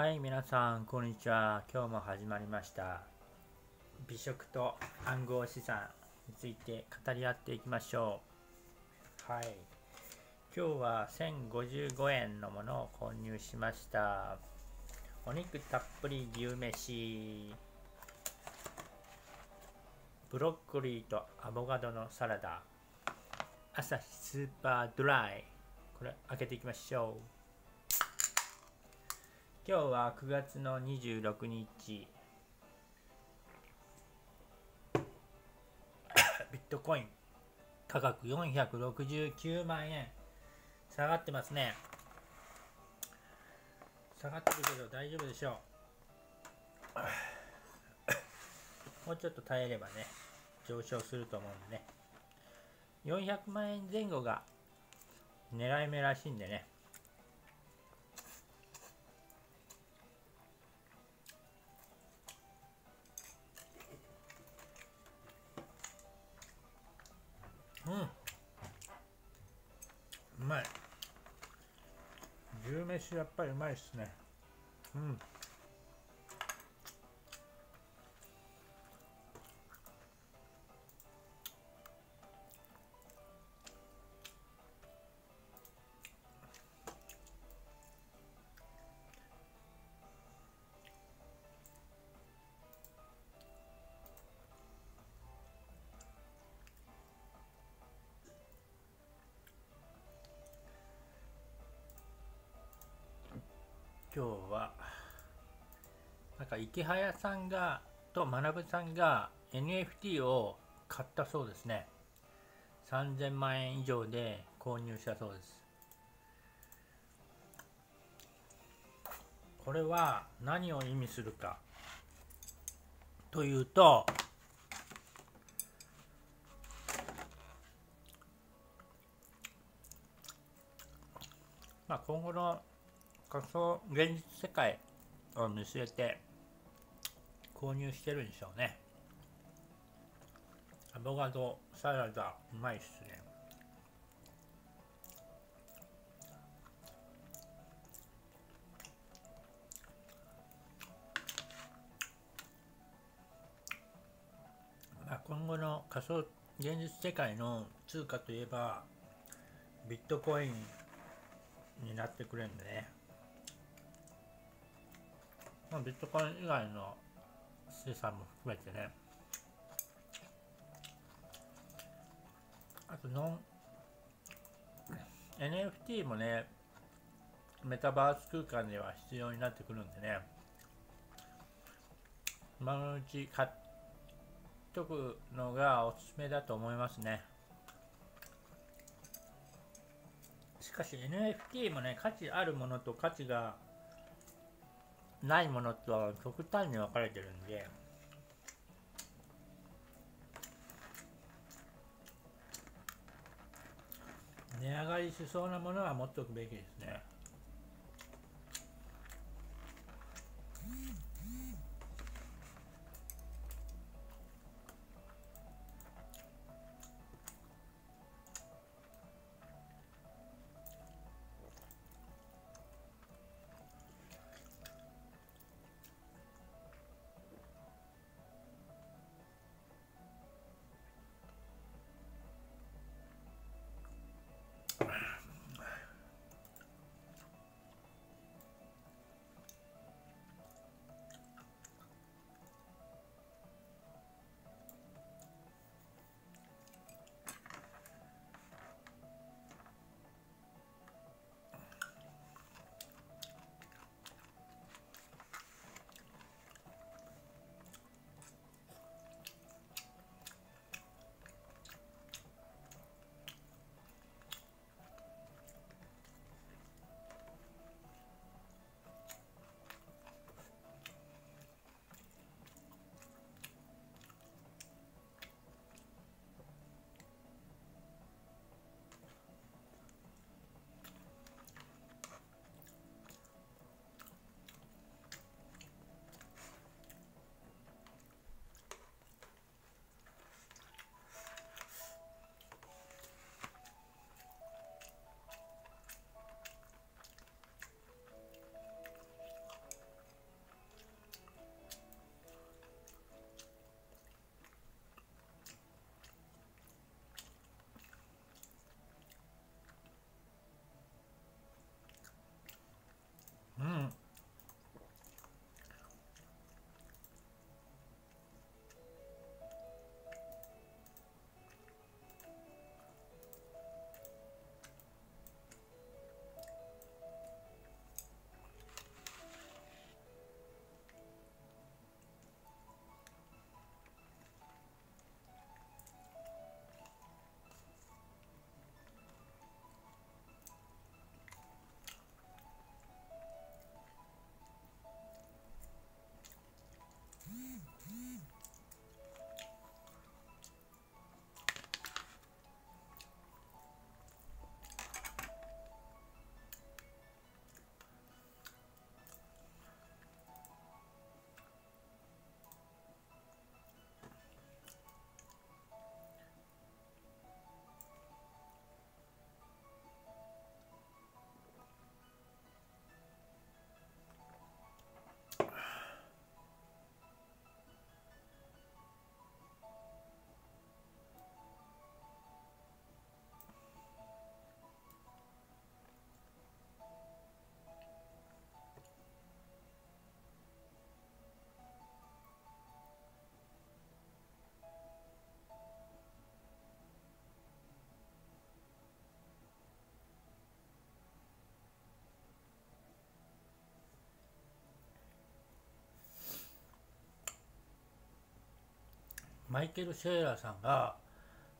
はい、皆さん、こんにちは。今日も始まりました。美食と暗号資産について語り合っていきましょう。はい。今日は1055円のものを購入しました。お肉たっぷり牛飯。ブロッコリーとアボカドのサラダ。朝日スーパードライ。これ開けていきましょう。今日は9月の26日。ビットコイン。価格469万円。下がってますね。下がってるけど大丈夫でしょう。もうちょっと耐えればね上昇すると思うんでね。400万円前後が狙い目らしいんでね。飯やっぱりうまいっすね。うん。今日はなんか池早さんがと学さんが NFT を買ったそうですね。3000万円以上で購入したそうです。これは何を意味するか。というとまあ今後の仮想現実世界を見据えて購入してるんでしょうね。アボカドサラダうまいっすね。あ今後の仮想現実世界の通貨といえばビットコインになってくれるんでね。まあ、ビットコイン以外の資産も含めてね。あとノン NFT もねメタバース空間では必要になってくるんでね。今のうち買っとくのがおすすめだと思いますね。しかし NFT もね価値あるものと価値がないものとは極端に分かれてるんで。値上がりしそうなものは持っておくべきですね。マイケル・シェーラーさんが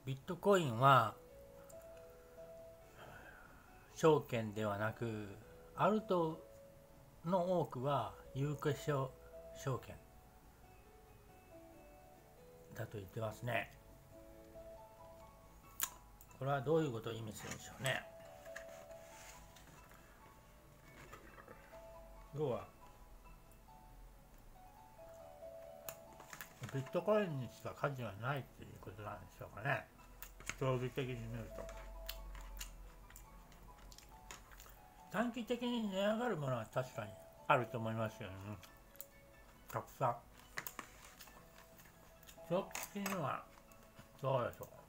ビットコインは証券ではなくアルトの多くは有価証証券だと言ってますね。これはどういうことを意味するんでしょうね。要はビットコインにしか価値はないっていうことなんでしょうかね。長期的に見ると。短期的に値上がるものは確かにあると思いますよね。たくさん。長期的にはどうでしょう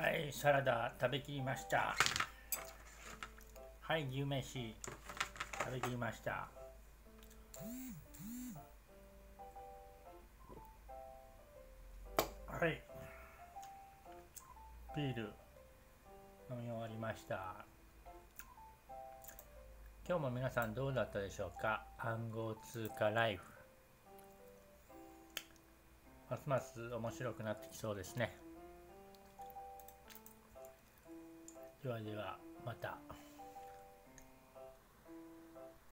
はいサラダ食べきりました。はい牛飯食べきりました。はいビール飲み終わりました。今日も皆さんどうだったでしょうか？暗号通貨ライフ。ますます面白くなってきそうですね。ではではまた。